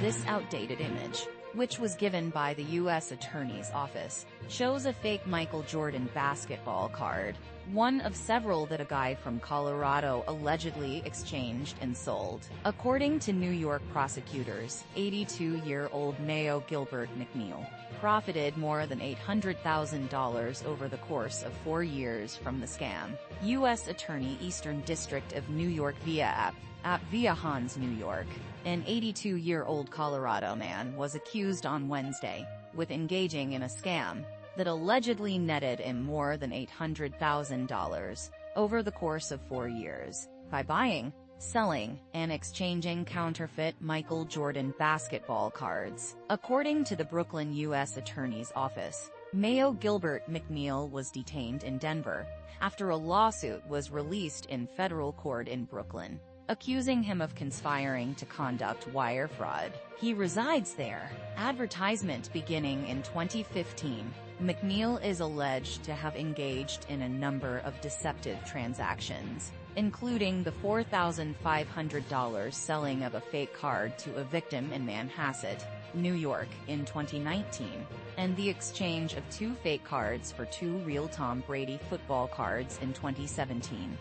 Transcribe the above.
This outdated image, which was given by the U.S. Attorney's Office, shows a fake Michael Jordan basketball card, one of several that a guy from Colorado allegedly exchanged and sold. According to New York prosecutors, 82-year-old Mayo Gilbert McNeil profited more than $800,000 over the course of four years from the scam. U.S. Attorney Eastern District of New York via app, at Via Hans, New York, an 82-year-old Colorado man was accused on Wednesday, with engaging in a scam, that allegedly netted him more than $800,000 over the course of four years by buying, selling, and exchanging counterfeit Michael Jordan basketball cards. According to the Brooklyn U.S. Attorney's Office, Mayo Gilbert McNeil was detained in Denver after a lawsuit was released in federal court in Brooklyn, accusing him of conspiring to conduct wire fraud. He resides there. Advertisement beginning in 2015. McNeil is alleged to have engaged in a number of deceptive transactions, including the $4,500 selling of a fake card to a victim in Manhasset, New York, in 2019, and the exchange of two fake cards for two real Tom Brady football cards in 2017.